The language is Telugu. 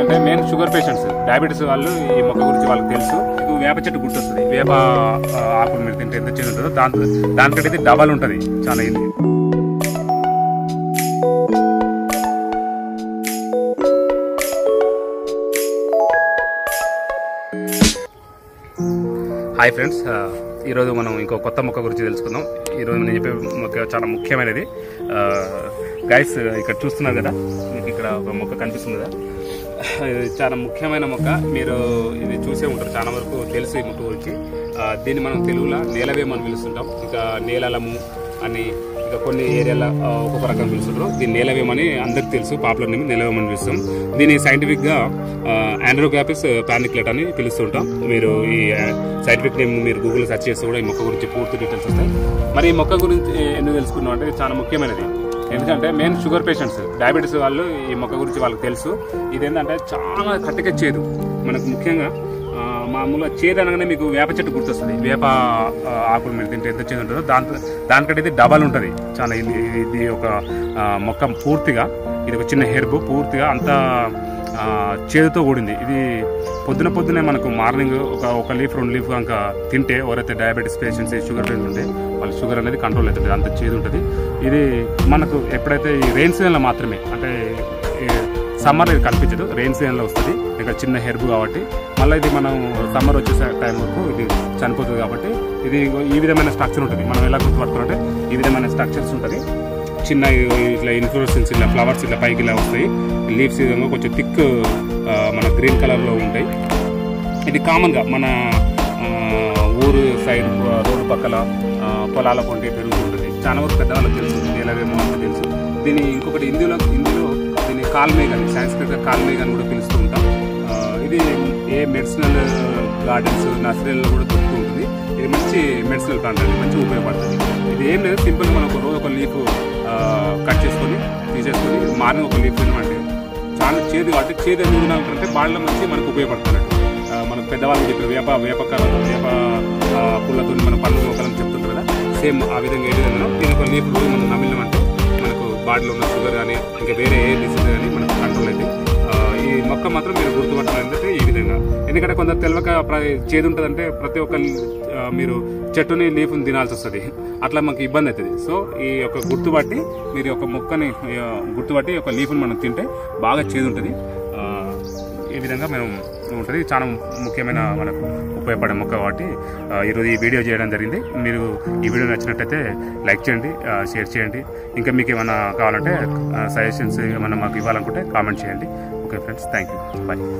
అంటే మెయిన్ షుగర్ పేషెంట్స్ డయాబెటీస్ వాళ్ళు ఈ మొక్క గురించి వాళ్ళకి తెలుసు. వేప చెట్టు గుర్తొస్తుంది. వేప ఆకులు మీరు తింటే ఎంత చేదు ఉంటుందో దాంతో దానికంటే ఇది డబల్ ఉంటుంది. చాలా ఇది హాయ్ ఫ్రెండ్స్ ఈరోజు మనం ఇంకో కొత్త మొక్క గురించి తెలుసుకుందాం. ఈరోజు నేను చెప్పే మొక్క చాలా ముఖ్యమైనది. గైస్ ఇక్కడ చూస్తున్నారు కదా మీకు ఇక్కడ ఒక మొక్క కనిపిస్తుంది కదా. చాలా ముఖ్యమైన మొక్క. మీరు ఇది చూసే ఉంటారు చాలా వరకు తెలుసు ఈ మొక్క గురించి. దీన్ని మనం తెలుగులో నేలవేమ అని పిలుస్తుంటాం. ఇంకా నేలలము అని ఇంకా కొన్ని ఏరియాలో ఒక్కొక్క రకం పిలుస్తుంటారు. దీన్ని నేలవేమని అందరికి తెలుసు పాపులర్ నేమ్ నేలవేమని పిలుస్తాం. దీన్ని సైంటిఫిక్గా ఆండ్రోగ్యాపిస్ పానిక్లెట్ అని పిలుస్తుంటాం. మీరు ఈ సైంటిఫిక్ నేమ్ మీరు గూగుల్ సెర్చ్ చేస్తే కూడా ఈ మొక్క గురించి పూర్తి డీటెయిల్స్ వస్తాయి. మరి ఈ మొక్క గురించి ఎందుకు తెలుసుకున్నాం అంటే చాలా ముఖ్యమైనది. ఎందుకంటే మెయిన్ షుగర్ పేషెంట్స్ డయాబెటీస్ వాళ్ళు ఈ మొక్క గురించి వాళ్ళకి తెలుసు. ఇది ఏంటంటే చాలా కట్టిక చేదు. మనకు ముఖ్యంగా మామూలుగా చేదు అనగానే మీకు వేప చెట్టు గుర్తొస్తుంది. వేప ఆకులు మీరు తింటే ఎంత చేదు ఉంటుందో దాంతో దానికంటే ఇది డబల్ ఉంటుంది. చాలా ఇది ఇది ఒక మొక్క పూర్తిగా ఇది ఒక చిన్న హెర్బ్ పూర్తిగా అంత చేదుతో కూడింది. ఇది పొద్దున పొద్దునే మనకు మార్నింగ్ ఒక ఒక లీఫ్ రెండు లీఫ్ కనుక తింటే ఎవరైతే డయాబెటీస్ పేషెంట్స్ షుగర్ పేషెంట్స్ ఉంటే వాళ్ళ షుగర్ అనేది కంట్రోల్ అవుతుంది అంత చేదు ఉంటుంది. ఇది మనకు ఎప్పుడైతే ఈ రెయిన్ సీజన్లో మాత్రమే అంటే సమ్మర్ ఇది కనిపించదు రెయిన్ సీజన్లో వస్తుంది. ఇంకా చిన్న హెర్బ్ కాబట్టి మళ్ళీ ఇది మనం సమ్మర్ వచ్చేసే టైం వరకు ఇది చనిపోతుంది కాబట్టి ఇది ఈ విధమైన స్ట్రక్చర్ ఉంటుంది. మనం ఎలా గుర్తుపట్టుకోవాలంటే ఈ విధమైన స్ట్రక్చర్స్ ఉంటుంది. చిన్న ఇట్లా ఇన్ఫ్లోరెసెన్స్ ఇట్లా ఫ్లవర్స్ ఇట్లా పైకి ఇలా వస్తాయి. లీవ్స్ విధంగా కొంచెం థిక్ మన గ్రీన్ కలర్లో ఉంటాయి. ఇది కామన్గా మన ఊరు సైడ్ రోడ్డు పక్కల పొలాల కొంటే పెరుగుతుంటుంది. చాలా వరకు పెద్దవాళ్ళకి తెలుసు నేలవేమో అంటే తెలుసు. దీని ఇంకొకటి హిందీలో హిందీలో దీన్ని కాల్మేఘన్ సాంస్కృతిక అని కూడా పిలుస్తూ ఉంటాం. ఇది ఏ మెడిసినల్ గార్డెన్స్ నర్సరీలో కూడా దొరుకుతూ ఉంటుంది. ఇది మంచి మెడిసినల్ ప్లాంట్ అండి. మంచి ఉపయోగపడుతుంది. ఇది ఏం లేదు సింపుల్ మనం ఒక రోజు ఒక లీఫ్ కట్ చేసుకొని తీసేసుకొని మార్నింగ్ ఒక లీఫ్ తినమంటే చాలా. చేదు కాబట్టి చేదు ఎందుకు అంటే బాడలో మంచి మనకు ఉపయోగపడుతున్నట్టు మనం పెద్దవాళ్ళకి పెద్దవాళ్ళు వేప వేపకాల వేప పుల్లతో మన పళ్ళు మొక్కలని చెప్తుంటారు కదా. సేమ్ ఆ విధంగా ఏ విధంగా దీని ఒక లీఫ్ రోజు మనం నమిలినామంటే మనకు బాడీలో ఉన్న షుగర్ కానీ ఇంకా వేరే ఏ మొక్క మాత్రం మీరు గుర్తుపట్టాలి ఏంటంటే ఈ విధంగా. ఎందుకంటే కొందరు తెలియక చేదుంటుందంటే చేదు ఉంటుందంటే ప్రతి ఒక్క మీరు చెట్టుని లీఫ్ని తినాల్సి వస్తుంది. అట్లా మాకు ఇబ్బంది అవుతుంది. సో ఈ యొక్క గుర్తుపట్టి మీరు ఒక యొక్క మొక్కని గుర్తుపట్టి ఒక లీఫ్ని మనం తింటే బాగా చేదు ఉంటుంది ఈ విధంగా మేము ఉంటుంది. చాలా ముఖ్యమైన మనకు ఉపయోగపడే మొక్క కాబట్టి ఈరోజు ఈ వీడియో చేయడం జరిగింది. మీరు ఈ వీడియో నచ్చినట్టయితే లైక్ చేయండి షేర్ చేయండి. ఇంకా మీకు ఏమైనా కావాలంటే సజెషన్స్ ఏమైనా మాకు ఇవ్వాలనుకుంటే కామెంట్ చేయండి. Good friends. Thank you. Bye.